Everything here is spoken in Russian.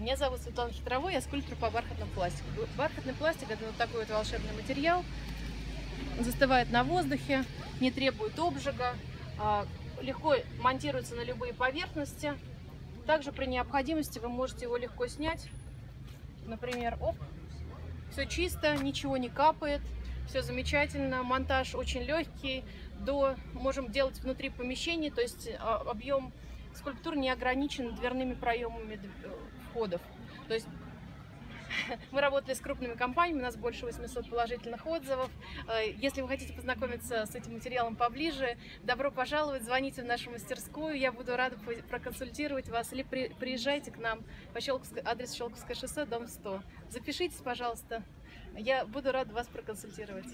меня зовут Светлана Хитровой, я скульптор по бархатному пластику. Бархатный пластик – это вот такой вот волшебный материал. Он застывает на воздухе, не требует обжига, а, легко монтируется на любые поверхности. Также при необходимости вы можете его легко снять. Например, оп, все чисто, ничего не капает, все замечательно. Монтаж очень легкий, до можем делать внутри помещения, то есть а, объем скульптур не ограничен дверными проемами э, входов. То есть мы работали с крупными компаниями, у нас больше 800 положительных отзывов. Э, если вы хотите познакомиться с этим материалом поближе, добро пожаловать, звоните в нашу мастерскую, я буду рада проконсультировать вас или при, приезжайте к нам по Щелковской, адрес Щелковское шоссе, дом 100. Запишитесь, пожалуйста, я буду рада вас проконсультировать.